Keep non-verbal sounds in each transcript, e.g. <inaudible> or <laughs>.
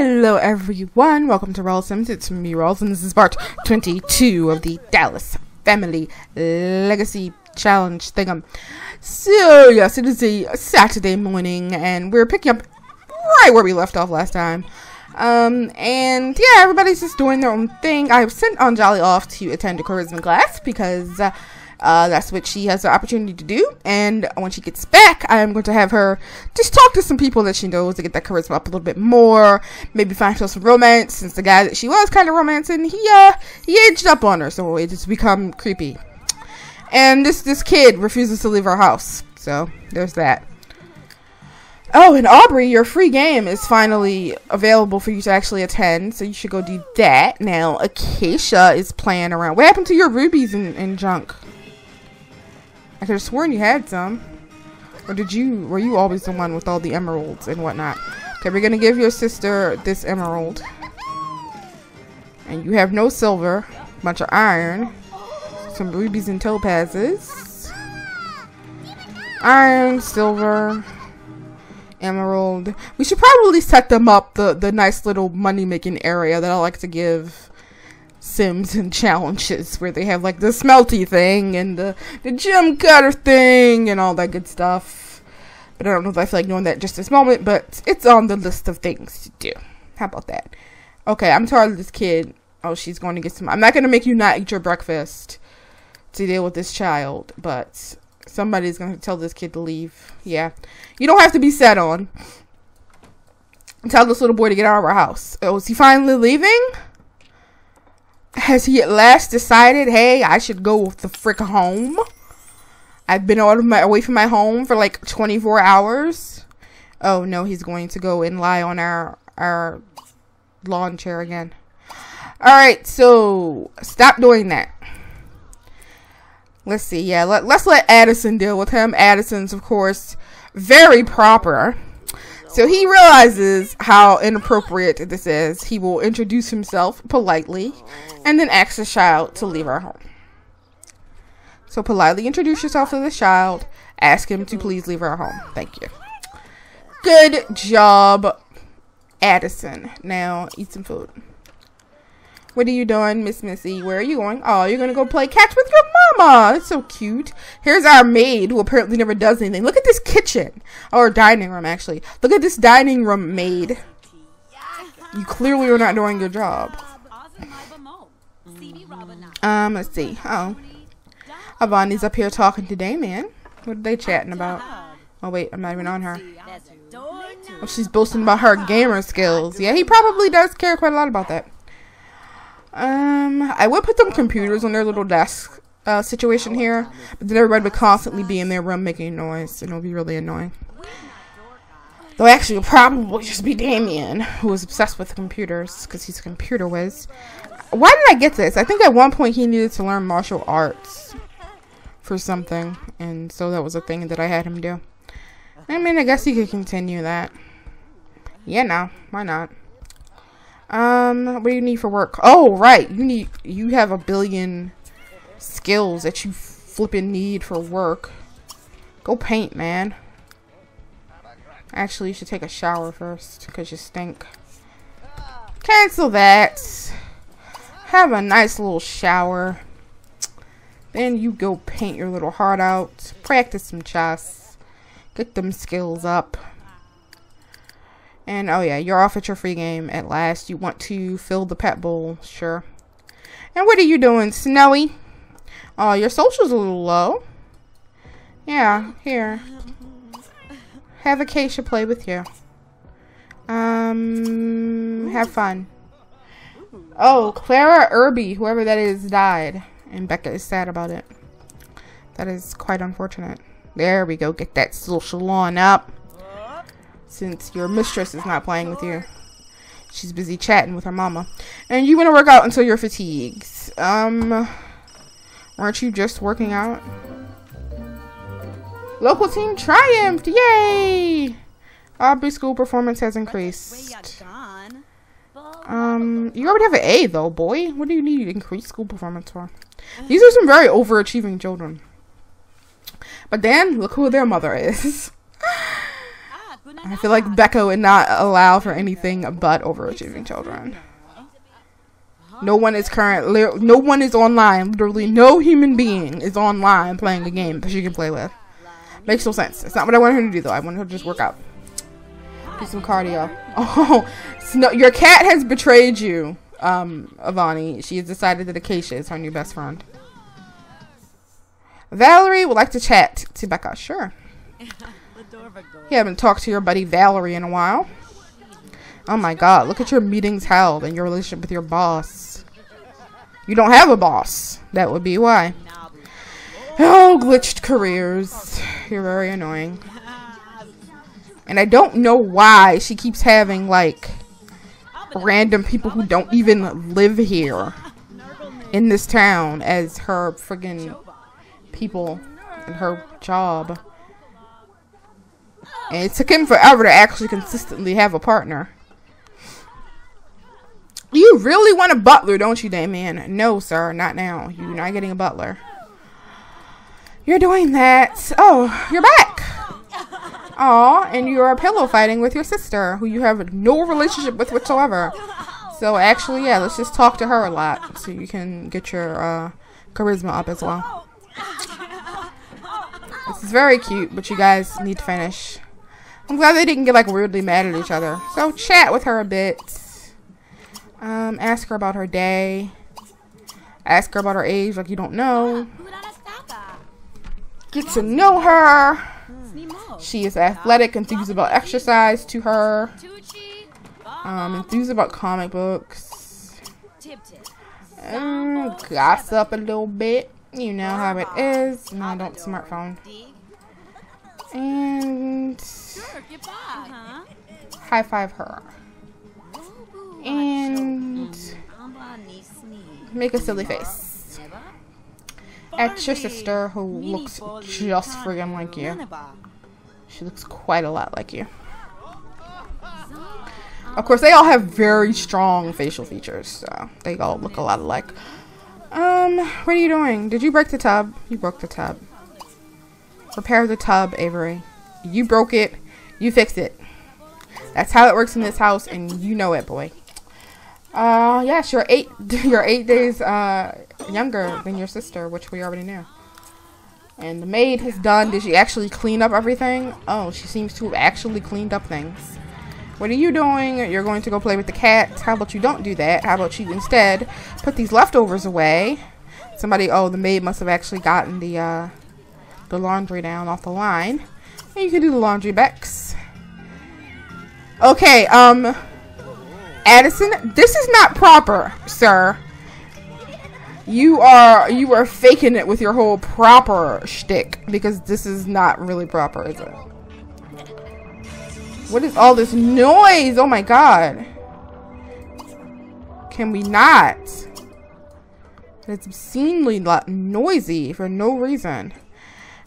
Hello everyone, welcome to Rawle Sims. It's me, Rawls, and this is part 22 of the Dallas Family Legacy Challenge thingum. So, yes, it is a Saturday morning, and we're picking up right where we left off last time. Um, and yeah, everybody's just doing their own thing. I've sent Anjali off to attend a charisma class because uh, uh, that's what she has the opportunity to do. And when she gets back, I'm going to have her just talk to some people that she knows to get that charisma up a little bit more. Maybe find her some romance, since the guy that she was kind of romancing, he uh he aged up on her, so it just become creepy. And this this kid refuses to leave our house, so there's that. Oh, and Aubrey, your free game is finally available for you to actually attend, so you should go do that. Now, Acacia is playing around. What happened to your rubies and, and junk? I could have sworn you had some. Or did you, were you always the one with all the emeralds and whatnot? Okay, we're gonna give your sister this emerald. And you have no silver, bunch of iron, some rubies and topazes. Iron, silver, emerald. We should probably set them up the, the nice little money making area that I like to give Sims and <laughs> challenges where they have like the smelty thing and the, the gem cutter thing and all that good stuff. But I don't know if I feel like knowing that just this moment, but it's on the list of things to do. How about that? Okay, I'm tired of this kid. Oh, she's going to get some. I'm not going to make you not eat your breakfast to deal with this child, but somebody's going to tell this kid to leave. Yeah. You don't have to be set on. Tell this little boy to get out of our house. Oh, is he finally leaving? Has he at last decided, hey, I should go the frick home? I've been my away from my home for like 24 hours. Oh no, he's going to go and lie on our our lawn chair again. All right, so stop doing that. Let's see. Yeah, let, let's let Addison deal with him. Addison's, of course, very proper. So he realizes how inappropriate this is. He will introduce himself politely and then ask the child to leave our home. So politely introduce yourself to the child. Ask him to please leave our home. Thank you. Good job, Addison. Now eat some food. What are you doing, Miss Missy? Where are you going? Oh, you're gonna go play catch with your mama. That's so cute. Here's our maid, who apparently never does anything. Look at this kitchen, or dining room, actually. Look at this dining room maid. You clearly are not doing your job. Um, let's see. Oh, Avani's up here talking to Damien. What are they chatting about? Oh wait, I'm not even on her. Oh, she's boasting about her gamer skills. Yeah, he probably does care quite a lot about that. Um, I would put them computers on their little desk uh, situation here, but then everybody would constantly be in their room making noise, and it would be really annoying. Though actually, it would just be Damien, who is obsessed with computers, because he's a computer whiz. Why did I get this? I think at one point he needed to learn martial arts for something, and so that was a thing that I had him do. I mean, I guess he could continue that. Yeah, no, why not? Um, what do you need for work? Oh, right. You need you have a billion skills that you flipping need for work. Go paint, man. Actually, you should take a shower first because you stink. Cancel that. Have a nice little shower. Then you go paint your little heart out. Practice some chess. Get them skills up. And oh yeah, you're off at your free game at last. You want to fill the pet bowl, sure. And what are you doing, Snowy? Oh, your social's a little low. Yeah, here. Have Acacia play with you. Um, have fun. Oh, Clara Irby, whoever that is, died. And Becca is sad about it. That is quite unfortunate. There we go. Get that social on up since your mistress is not playing with you. She's busy chatting with her mama. And you want to work out until you're fatigued. Um, weren't you just working out? Local team triumphed! Yay! Aubrey school performance has increased. Um, you already have an A though, boy. What do you need increased school performance for? These are some very overachieving children. But then, look who their mother is. <laughs> I feel like Becca would not allow for anything but overachieving children. No one is current. No one is online. Literally, no human being is online playing a game that she can play with. Makes no sense. It's not what I want her to do, though. I want her to just work out, do some cardio. <laughs> Oh, no, your cat has betrayed you, um, Avani. She has decided that Acacia is her new best friend. Valerie would like to chat to Becca. Sure. You haven't talked to your buddy Valerie in a while. Oh my god, look at your meetings held and your relationship with your boss. You don't have a boss. That would be why. Oh, glitched careers. You're very annoying. And I don't know why she keeps having, like, random people who don't even live here in this town as her friggin' people in her job. And it took him forever to actually consistently have a partner. You really want a butler, don't you, Damien? No, sir, not now. You're not getting a butler. You're doing that. Oh, you're back. Aw, and you are pillow fighting with your sister, who you have no relationship with whatsoever. So actually, yeah, let's just talk to her a lot so you can get your uh, charisma up as well. This is very cute, but you guys need to finish. I'm glad they didn't get like weirdly mad at each other. So chat with her a bit. Um, ask her about her day. Ask her about her age like you don't know. Get to know her. She is athletic, enthused about exercise to her. Um, enthused about comic books. Um, gossip a little bit. You know how it is. No, don't smartphone. And uh-huh. high five her. And make a silly face. At your sister who looks just friggin' like you. She looks quite a lot like you. Of course, they all have very strong facial features, so they all look a lot alike. Um, what are you doing? Did you break the tub? You broke the tub. Repair the tub, Avery. You broke it. You fixed it. That's how it works in this house, and you know it, boy. Uh, yes, you're eight. <laughs> You're eight days uh younger than your sister, which we already knew. And the maid has done. Did she actually clean up everything? Oh, she seems to have actually cleaned up things. What are you doing? You're going to go play with the cat. How about you don't do that? How about you instead put these leftovers away? Somebody, oh, the maid must have actually gotten the uh, the laundry down off the line. And you can do the laundry, Bex. Okay, um, Addison, this is not proper, sir. You are you are faking it with your whole proper shtick because this is not really proper, is it? What is all this noise? Oh my god. Can we not? It's obscenely noisy for no reason.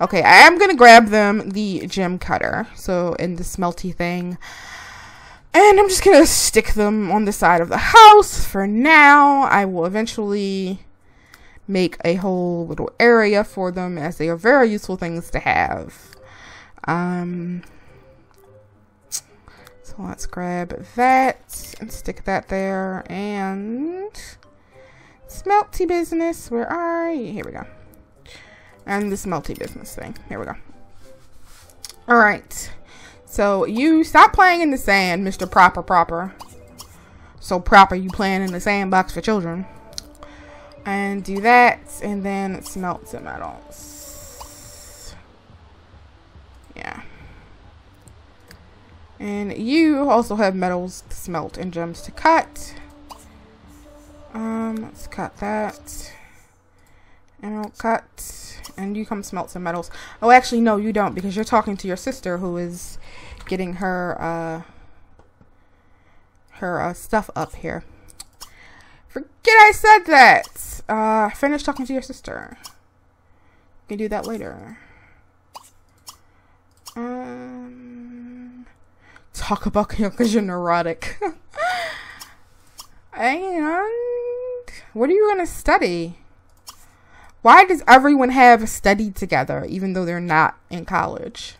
Okay, I am going to grab them the gem cutter. So, in the smelty thing. And I'm just going to stick them on the side of the house for now. I will eventually make a whole little area for them as they are very useful things to have. Um, let's grab that and stick that there. And smelty business, where are you? Here we go and this smelty business thing. Here we go. All right. So you stop playing in the sand, Mr. Proper Proper. So proper you playing in the sandbox for children. And do that, and then smelt some metals. Yeah. And you also have metals to smelt and gems to cut. Um, let's cut that. Emerald cut and you come smelt some metals. Oh, actually, no, you don't, because you're talking to your sister who is getting her, uh, her, uh, stuff up here. Forget I said that! Uh, finish talking to your sister. You can do that later. Um, talk about you <laughs> because you're neurotic. and what are you going to study? Why does everyone have study together even though they're not in college?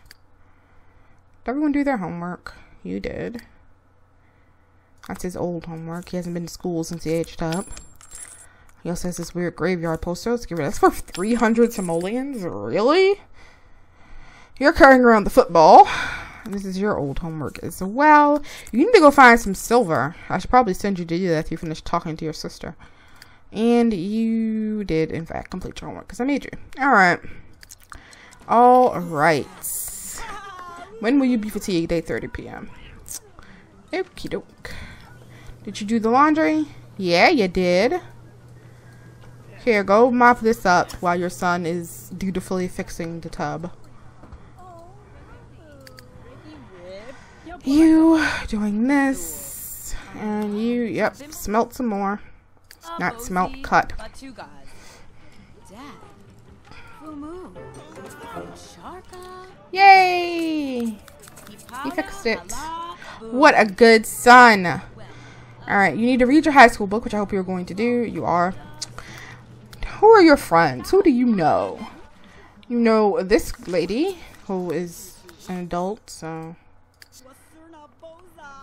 Did everyone do their homework? You did. That's his old homework. He hasn't been to school since he aged up. He also has this weird graveyard poster. Let's get rid of That's for 300 simoleons? Really? You're carrying around the football. This is your old homework as well. You need to go find some silver. I should probably send you to do that if you finish talking to your sister. And you did, in fact, complete your homework because I made you. Alright. Alright. When will you be fatigued? 8.30 p.m. Okie doke. Did you do the laundry? Yeah, you did. Here, go mop this up while your son is dutifully fixing the tub. You doing this. And you, yep, smelt some more. Not smelt, cut. Yay! He fixed it. What a good son. Alright, you need to read your high school book, which I hope you're going to do. You are. Who are your friends? Who do you know? You know this lady, who is an adult, so...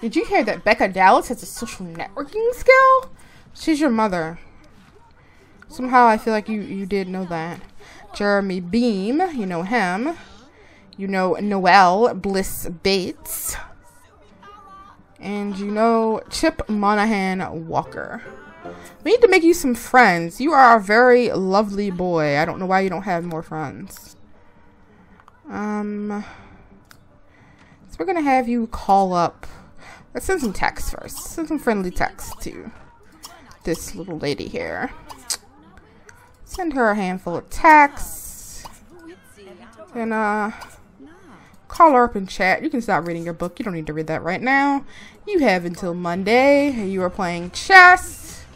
Did you hear that Becca Dallas has a social networking skill? She's your mother. Somehow I feel like you, you did know that. Jeremy Beam, you know him. You know Noel Bliss Bates. And you know Chip Monahan Walker. We need to make you some friends. You are a very lovely boy. I don't know why you don't have more friends. Um, so we're going to have you call up. Let's send some text first. Send some friendly text to this little lady here. Send her a handful of texts. And, uh, call her up in chat. You can stop reading your book. You don't need to read that right now. You have until Monday. You are playing chess.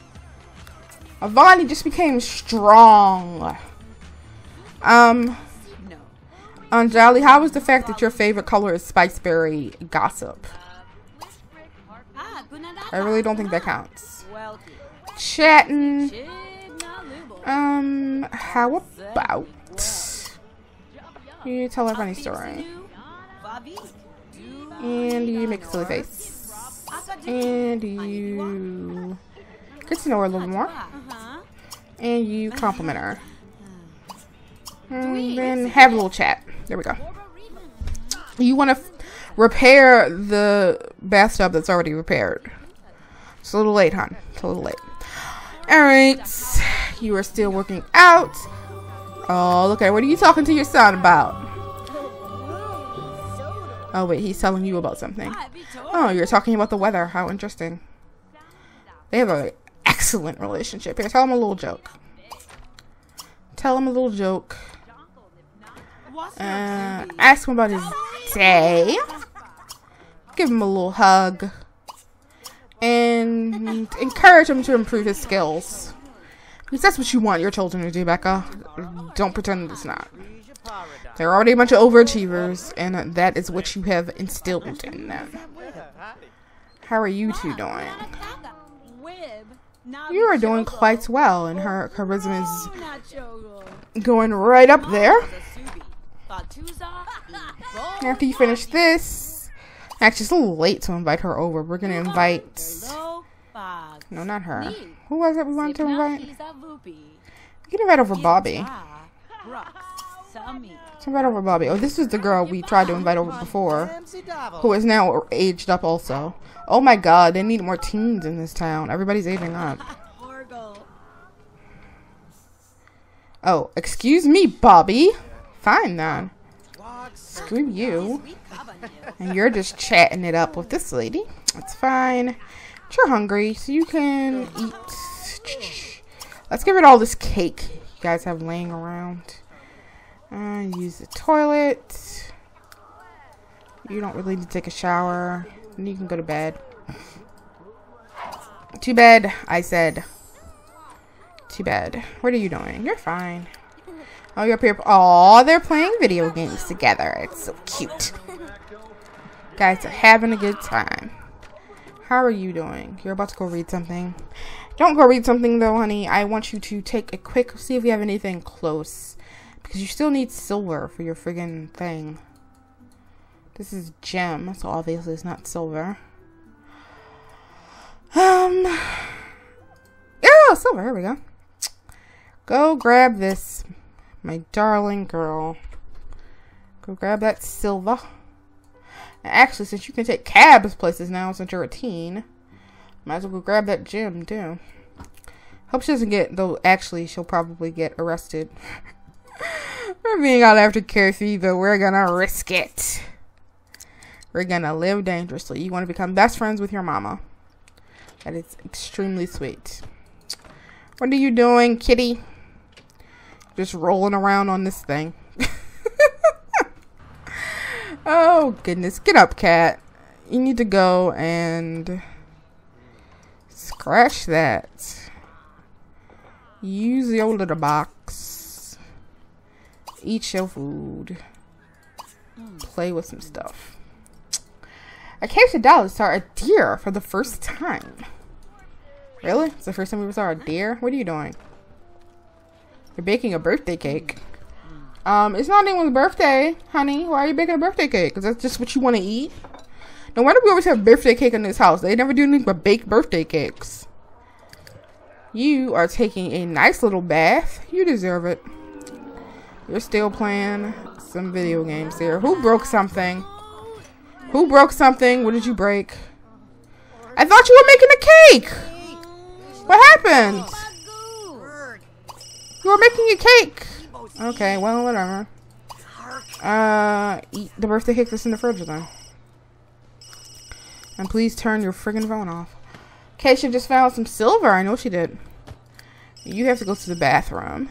Avani just became strong. Um, Anjali, how was the fact that your favorite color is Spiceberry Gossip? I really don't think that counts. Chatting. Um, how about you tell a funny story? And you make a silly face. And you get to know her a little more. And you compliment her. And then have a little chat. There we go. You want to repair the bathtub that's already repaired. It's a little late, hon. It's a little late. Alright. You are still working out. Oh, look at What are you talking to your son about? Oh, wait. He's telling you about something. Oh, you're talking about the weather. How interesting. They have an excellent relationship. Here, tell him a little joke. Tell him a little joke. Uh, ask him about his day. Give him a little hug and encourage him to improve his skills. Because that's what you want your children to do, Becca. Don't pretend it's not. They're already a bunch of overachievers, and that is what you have instilled in them. How are you two doing? You are doing quite well, and her charisma is going right up there. After you finish this, Actually, it's a little late to invite her over. We're gonna invite. No, not her. Who was it we wanted to invite? We can invite over Bobby. Let's invite over Bobby. Oh, this is the girl we tried to invite over before, who is now aged up also. Oh my god, they need more teens in this town. Everybody's aging up. <laughs> Oh, excuse me, Bobby. Fine then. Screw you. And you're just chatting it up with this lady. That's fine. But you're hungry, so you can eat. Let's give it all this cake you guys have laying around. Use the toilet. You don't really need to take a shower. And you can go to bed. Too bad, I said. Too bad. What are you doing? You're fine. Oh, you're up here. Oh, they're playing video games together. It's so cute. Guys are having a good time. How are you doing? You're about to go read something. Don't go read something though, honey. I want you to take a quick see if we have anything close. Because you still need silver for your friggin' thing. This is gem, so obviously it's not silver. Um, yeah, silver. Here we go. Go grab this, my darling girl. Go grab that silver. Actually, since you can take cabs places now since you're a teen, might as well grab that gym too. Hope she doesn't get, though actually she'll probably get arrested. <laughs> We're being out after Casey, but we're gonna risk it. We're gonna live dangerously. You wanna become best friends with your mama. That is extremely sweet. What are you doing, kitty? Just rolling around on this thing. Oh, goodness. Get up, cat. You need to go and scratch that. Use the old little box. Eat your food. Play with some stuff. I came to Dallas saw a deer for the first time. Really? It's the first time we saw a deer? What are you doing? You're baking a birthday cake. Um, it's not anyone's birthday, honey. Why are you baking a birthday cake? Is that just what you want to eat? No do we always have birthday cake in this house? They never do anything but bake birthday cakes. You are taking a nice little bath. You deserve it. You're still playing some video games here. Who broke something? Who broke something? What did you break? I thought you were making a cake! What happened? You were making a cake! Okay, well, whatever. Uh, eat the birthday cake that's in the fridge then. And please turn your friggin' phone off. Keisha just found some silver. I know she did. You have to go to the bathroom.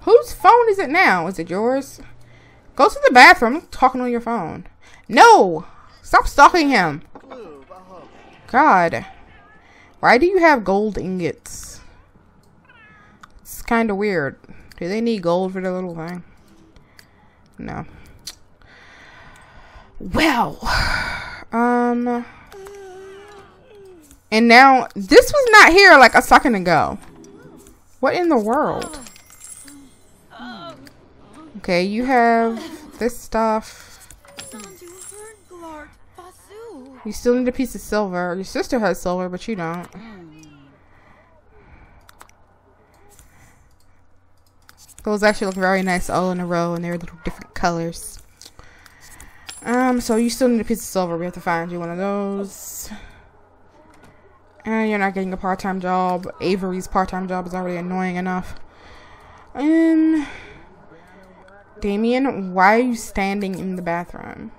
Whose phone is it now? Is it yours? Go to the bathroom. I'm talking on your phone. No! Stop stalking him. God. Why do you have gold ingots? It's kind of weird. Do they need gold for the little thing? No. Well. Um. And now, this was not here like a second ago. What in the world? Okay, you have this stuff. You still need a piece of silver. Your sister has silver, but you don't. Those actually look very nice all in a row, and they're little different colors. Um, so you still need a piece of silver. We have to find you one of those. And you're not getting a part-time job. Avery's part-time job is already annoying enough. Um, Damien, why are you standing in the bathroom?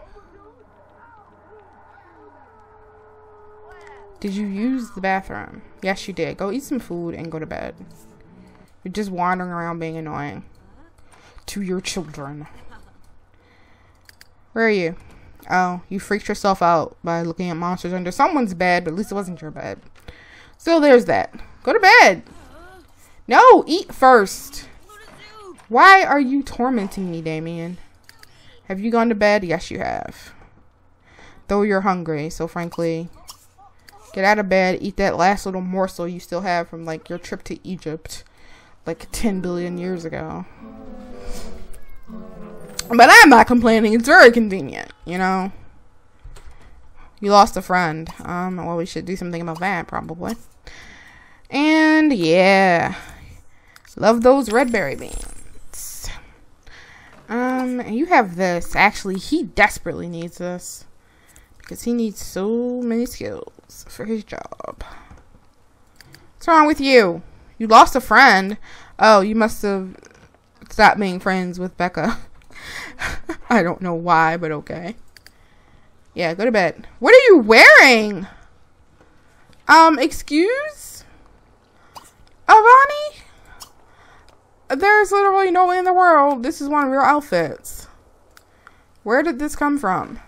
Did you use the bathroom? Yes, you did. Go eat some food and go to bed. You're just wandering around being annoying. To your children. Where are you? Oh, you freaked yourself out by looking at monsters under someone's bed, but at least it wasn't your bed. So there's that. Go to bed. No, eat first. Why are you tormenting me, Damien? Have you gone to bed? Yes, you have. Though you're hungry, so frankly, Get out of bed, eat that last little morsel you still have from like your trip to Egypt like 10 billion years ago. But I'm not complaining. It's very convenient, you know. You lost a friend. Um, well, we should do something about that, probably. And yeah, love those red berry beans. Um, you have this. Actually, he desperately needs this because he needs so many skills for his job. What's wrong with you? You lost a friend. Oh, you must have stopped being friends with Becca. <laughs> I don't know why, but okay. Yeah, go to bed. What are you wearing? Um, excuse? Avani? There's literally no way in the world this is one of your outfits. Where did this come from?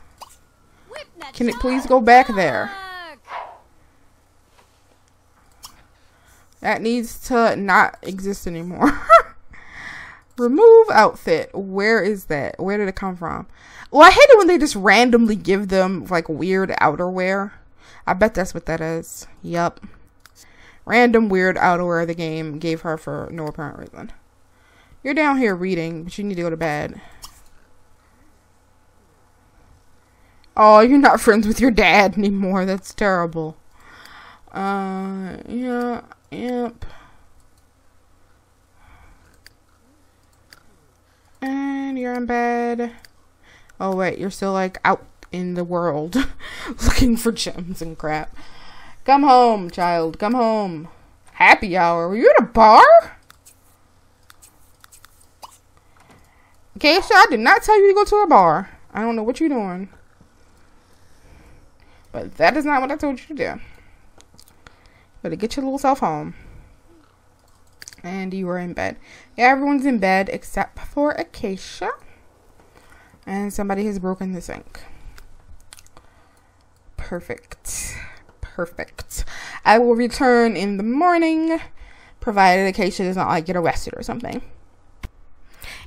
Can it please go back there? That needs to not exist anymore. <laughs> Remove outfit. Where is that? Where did it come from? Well, I hate it when they just randomly give them like weird outerwear. I bet that's what that is. Yup. Random weird outerwear the game gave her for no apparent reason. You're down here reading, but you need to go to bed. Oh, you're not friends with your dad anymore. That's terrible. Uh, yeah, yep. And you're in bed. Oh, wait, you're still like out in the world <laughs> looking for gems and crap. Come home, child. Come home. Happy hour. Were you at a bar? Okay, so I did not tell you to go to a bar. I don't know what you're doing. But that is not what I told you to do. Better get your little self home. And you are in bed. Yeah, everyone's in bed except for Acacia. And somebody has broken the sink. Perfect. Perfect. I will return in the morning, provided Acacia does not like get arrested or something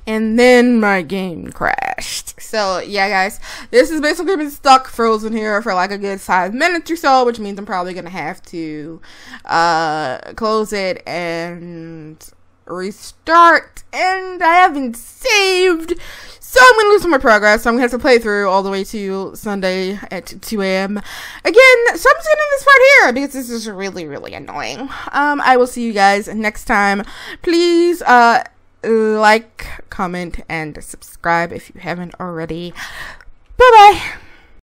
and then my game crashed. So yeah, guys, this has basically been stuck frozen here for like a good five minutes or so, which means I'm probably gonna have to uh, close it and restart. And I haven't saved. So I'm gonna lose some more progress. So I'm gonna have to play through all the way to Sunday at 2 a.m. Again, so I'm just gonna end this part here because this is really, really annoying. Um, I will see you guys next time. Please, uh, like, comment, and subscribe if you haven't already. Bye bye.